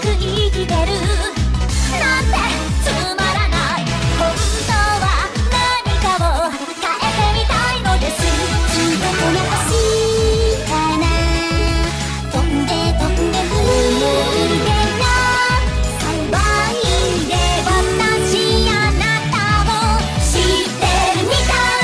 くなんてつまらない。はかをえてみたいのです。きっとこの星から飛んで飛んでいてわいで私あなたをしってるみたい。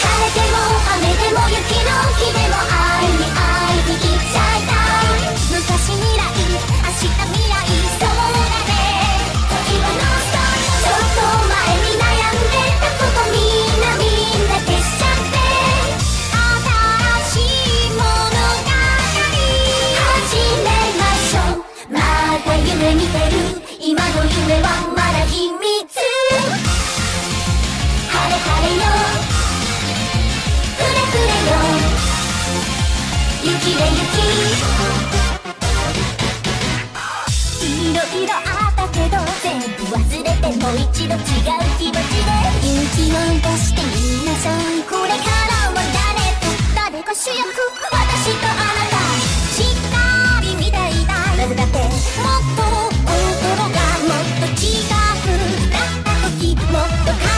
かれても雨でも雪のきでも愛に愛に行っちゃいたい。は晴れ晴れよ。くれくれよ。きで雪。いろいろあったけど全部忘れてもう一度違う気持ちで。ゆきを出してみなさい。これからは誰と誰が主役。the kind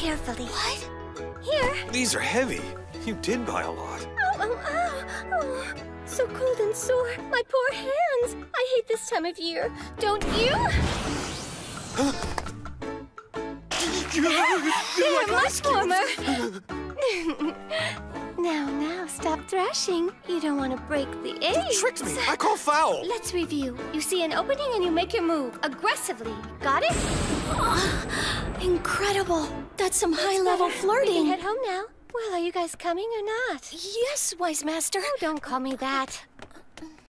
carefully. What? Here. These are heavy. You did buy a lot. Oh, oh, oh, oh. So cold and sore. My poor hands. I hate this time of year. Don't you? They're much warmer. Now, now, stop thrashing. You don't want to break the eggs. You tricked me. I call foul. Let's review. You see an opening and you make your move. Aggressively. Got it? Incredible. That's some high-level flirting. We can head home now. Well, are you guys coming or not? Yes, Wise Master. Oh, don't call me that.